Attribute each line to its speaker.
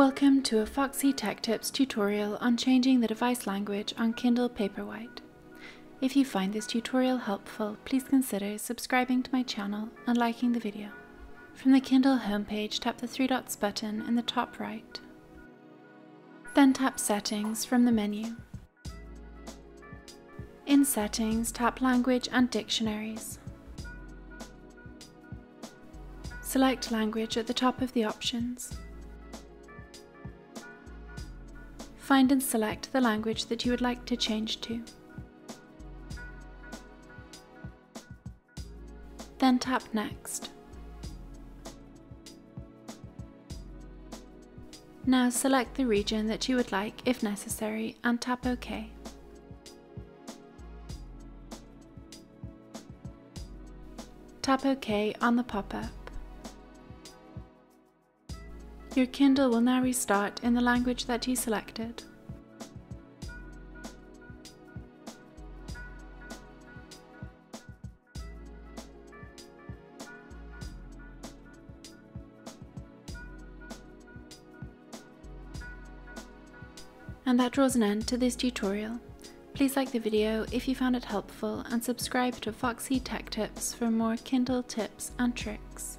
Speaker 1: Welcome to a Foxy Tech Tips tutorial on changing the device language on Kindle Paperwhite. If you find this tutorial helpful, please consider subscribing to my channel and liking the video. From the Kindle homepage, tap the three dots button in the top right. Then tap Settings from the menu. In Settings, tap Language and Dictionaries. Select Language at the top of the options. Find and select the language that you would like to change to. Then tap Next. Now select the region that you would like if necessary and tap OK. Tap OK on the pop-up. Your Kindle will now restart in the language that you selected. And that draws an end to this tutorial. Please like the video if you found it helpful and subscribe to Foxy Tech Tips for more Kindle tips and tricks.